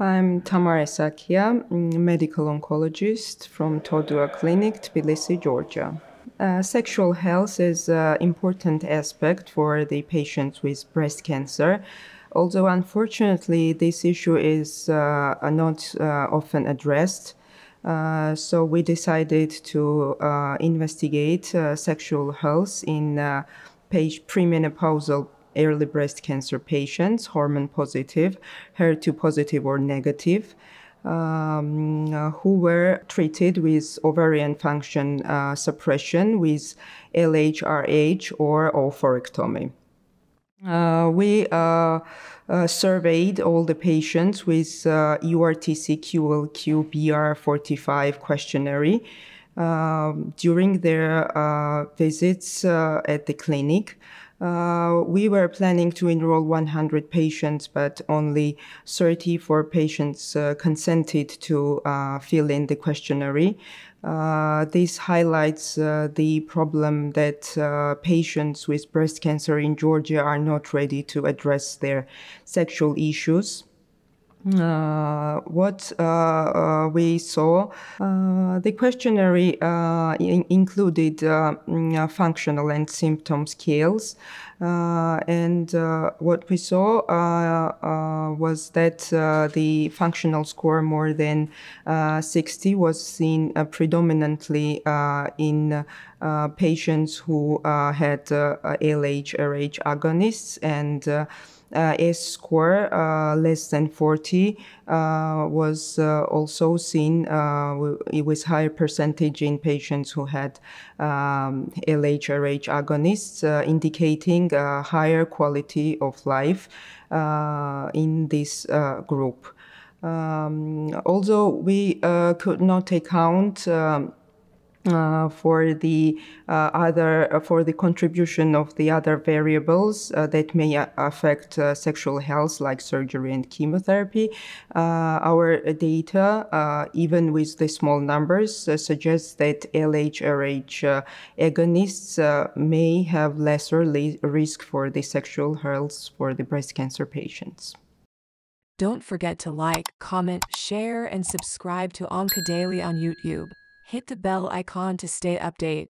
I'm Tamar Esakia, mm, medical oncologist from Todua Clinic, Tbilisi, Georgia. Uh, sexual health is an important aspect for the patients with breast cancer. Although unfortunately, this issue is uh, not uh, often addressed. Uh, so we decided to uh, investigate uh, sexual health in premenopausal early breast cancer patients, hormone positive, HER2 positive or negative, um, uh, who were treated with ovarian function uh, suppression with LHRH or oophorectomy. Uh, we uh, uh, surveyed all the patients with EORTC QLQ BR45 questionnaire um, during their uh, visits at the clinic. Uh, we were planning to enroll 100 patients, but only 34 patients uh, consented to uh, fill in the questionnaire. Uh, this highlights uh, the problem that uh, patients with breast cancer in Georgia are not ready to address their sexual issues. Uh, what uh, uh, we saw, uh, the questionnaire uh, in included mm, functional and symptom scales. and what we saw was that the functional score more than 60 was seen predominantly in patients who had LH, RH agonists and uh, S score uh, less than 40 uh, was also seen it with higher percentage in patients who had um, LHRH agonists, indicating higher quality of life in this group. Um, although we uh, could not account um, uh, for the uh, other uh, for the contribution of the other variables uh, that may affect sexual health like surgery and chemotherapy our data even with the small numbers suggests that LHRH agonists may have lesser risk for the sexual health for the breast cancer patients don't forget to like, comment, share, and subscribe to OncoDaily on YouTube. Hit the bell icon to stay update.